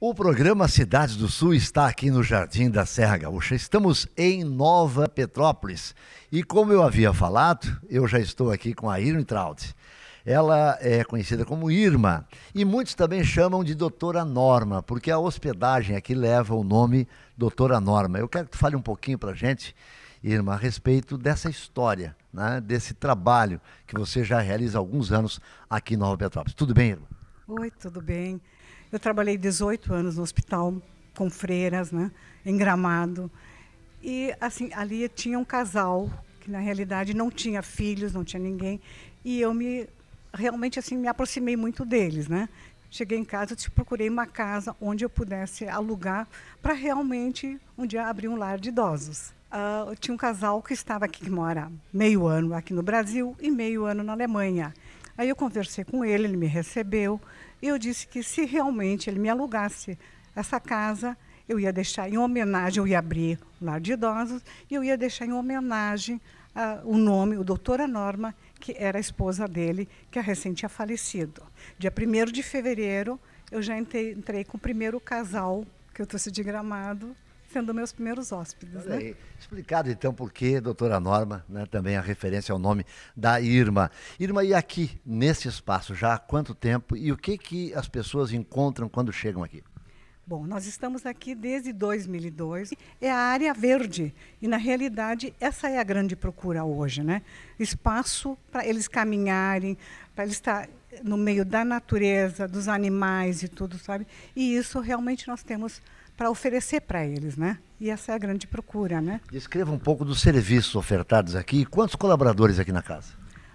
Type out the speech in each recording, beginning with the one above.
O programa Cidades do Sul está aqui no Jardim da Serra Gaúcha. Estamos em Nova Petrópolis. E como eu havia falado, eu já estou aqui com a Irma Traut. Ela é conhecida como Irma e muitos também chamam de Doutora Norma, porque a hospedagem aqui leva o nome Doutora Norma. Eu quero que tu fale um pouquinho para a gente, Irma, a respeito dessa história, né, desse trabalho que você já realiza há alguns anos aqui em Nova Petrópolis. Tudo bem, Irma? Oi, tudo bem. Eu trabalhei 18 anos no hospital com freiras, né, em Gramado. E assim, ali tinha um casal que na realidade não tinha filhos, não tinha ninguém, e eu me realmente assim me aproximei muito deles, né? Cheguei em casa, e procurei uma casa onde eu pudesse alugar para realmente um dia abrir um lar de idosos. Uh, tinha um casal que estava aqui, que mora meio ano aqui no Brasil e meio ano na Alemanha. Aí eu conversei com ele, ele me recebeu, e eu disse que se realmente ele me alugasse essa casa, eu ia deixar em homenagem, eu ia abrir o lar de idosos, e eu ia deixar em homenagem uh, o nome, o doutora Norma, que era a esposa dele, que recente tinha falecido. Dia 1 de fevereiro, eu já entrei, entrei com o primeiro casal que eu trouxe de gramado, sendo meus primeiros hóspedes. Né? Explicado então por que doutora Norma, né, também a referência ao nome da Irma. Irma, e aqui, nesse espaço, já há quanto tempo e o que, que as pessoas encontram quando chegam aqui? Bom, nós estamos aqui desde 2002. É a área verde e, na realidade, essa é a grande procura hoje, né? Espaço para eles caminharem, para eles estar no meio da natureza, dos animais e tudo, sabe? E isso realmente nós temos para oferecer para eles, né? E essa é a grande procura, né? Descreva um pouco dos serviços ofertados aqui. Quantos colaboradores aqui na casa?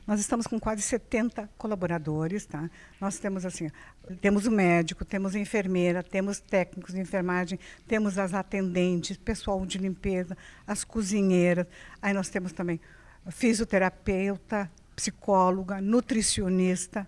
Nós estamos com quase 70 colaboradores, tá? Nós temos assim, temos o médico, temos a enfermeira, temos técnicos de enfermagem, temos as atendentes, pessoal de limpeza, as cozinheiras. Aí nós temos também fisioterapeuta, psicóloga, nutricionista,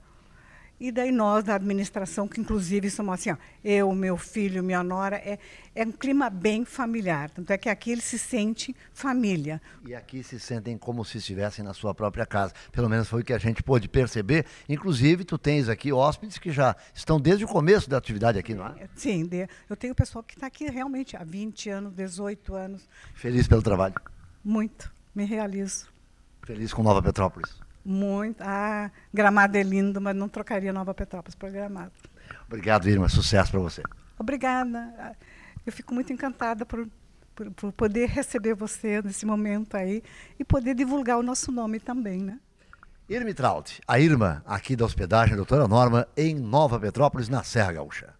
e daí nós, da administração, que inclusive somos assim, ó, eu, meu filho, minha nora, é, é um clima bem familiar. Tanto é que aqui eles se sentem família. E aqui se sentem como se estivessem na sua própria casa. Pelo menos foi o que a gente pôde perceber. Inclusive, tu tens aqui hóspedes que já estão desde o começo da atividade aqui, não é? Sim, eu tenho pessoal que está aqui realmente há 20 anos, 18 anos. Feliz pelo trabalho? Muito, me realizo. Feliz com Nova Petrópolis? Muito. Ah, Gramado é lindo, mas não trocaria Nova Petrópolis por Gramado. Obrigado, Irma. Sucesso para você. Obrigada. Eu fico muito encantada por, por, por, poder receber você nesse momento aí e poder divulgar o nosso nome também, né? Irma Traut, a Irma, aqui da hospedagem Doutora Norma, em Nova Petrópolis, na Serra Gaúcha.